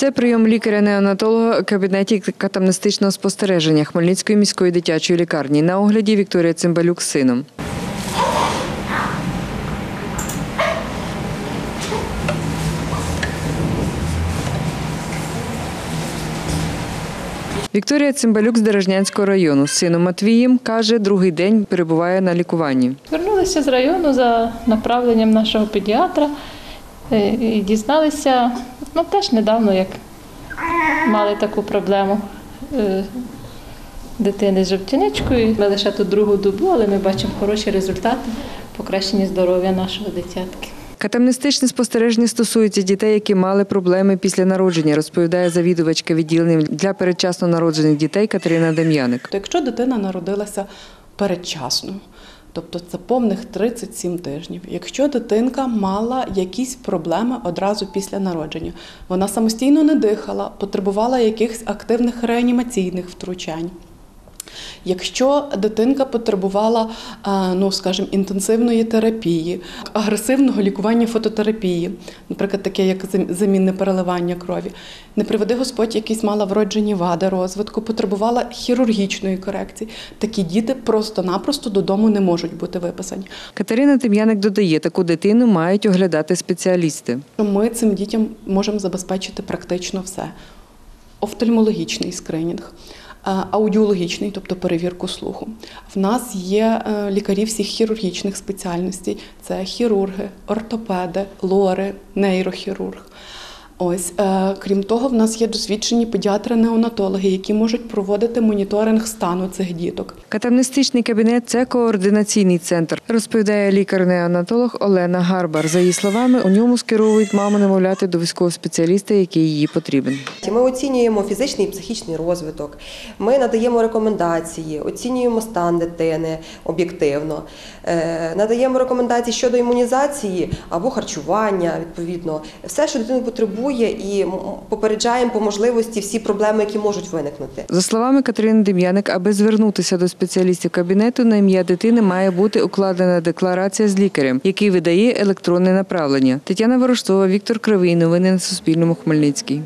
Це прийом лікаря-неонатолога у кабінеті катамнестичного спостереження Хмельницької міської дитячої лікарні. На огляді Вікторія Цимбалюк з сином. Вікторія Цимбалюк з Дережнянського району. З сином Матвієм каже, другий день перебуває на лікуванні. Вернулися з району за направленням нашого педіатра і дізналися ну, теж недавно, як мали таку проблему е, дитини з жовтяничкою. Ми лише тут другу добу, але ми бачимо хороші результати покращення здоров'я нашого дитятки. Катамнестичне спостереження стосується дітей, які мали проблеми після народження, розповідає завідувачка відділенням для передчасно народжених дітей Катерина Дем'яник. То якщо дитина народилася передчасно, тобто це повних 37 тижнів, якщо дитинка мала якісь проблеми одразу після народження, вона самостійно не дихала, потребувала якихось активних реанімаційних втручань. Якщо дитинка потребувала, е, ну скажімо, інтенсивної терапії, агресивного лікування фототерапії, наприклад, таке як зам- замінне переливання крові, не приведи Господь, якісь мала вроджені вади розвитку, потребувала хірургічної корекції, такі діти просто-напросто додому не можуть бути виписані. Катерина Дем'яник додає, таку дитину мають оглядати спеціалісти. Ми цим дітям можемо забезпечити практично все: офтальмологічний скринінг. Е, Аудіологічний, тобто перевірку слуху. В нас є е, лікарі всіх хірургічних спеціальностей: це хірурги, ортопеди, лори, нейрохірург. Ось, е, крім того, в нас є досвідчені педіатри-неонатологи, які можуть проводити моніторинг стану цих діток. Катамнестичний кабінет це координаційний центр, розповідає лікар-неонатолог Олена Гарбар. За її словами, у ньому скеровують маму немовляти до військового спеціаліста, який їй потрібен. Ми оцінюємо фізичний і психічний розвиток, ми надаємо рекомендації, оцінюємо стан дитини об'єктивно, е, надаємо рекомендації щодо імунізації або харчування, відповідно, все, що дитина потребує, і попереджаємо по можливості всі проблеми, які можуть виникнути. За словами Катерини Дем'яник, аби звернутися до спеціалістів кабінету, на ім'я дитини має бути укладена декларація з лікарем, який видає електронне направлення. Тетяна Ворожцова, Віктор Кривий. Новини на Суспільному. Хмельницький.